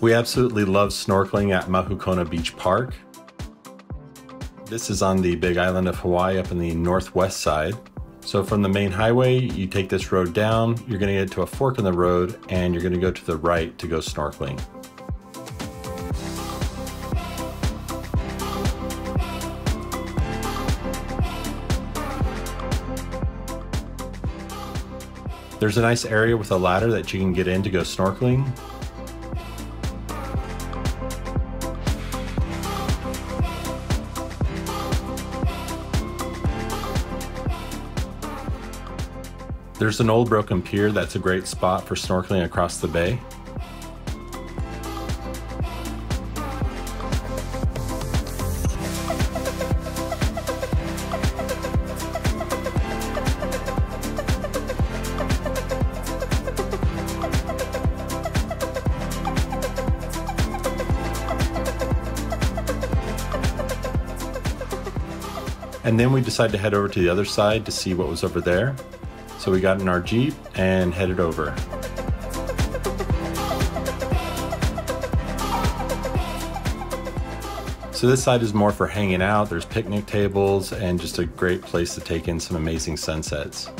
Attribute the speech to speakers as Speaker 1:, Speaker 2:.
Speaker 1: We absolutely love snorkeling at Mahukona Beach Park. This is on the big island of Hawaii up in the northwest side. So from the main highway, you take this road down, you're gonna get to a fork in the road, and you're gonna go to the right to go snorkeling. There's a nice area with a ladder that you can get in to go snorkeling. There's an old broken pier that's a great spot for snorkeling across the bay. And then we decided to head over to the other side to see what was over there. So we got in our Jeep and headed over. So this side is more for hanging out. There's picnic tables and just a great place to take in some amazing sunsets.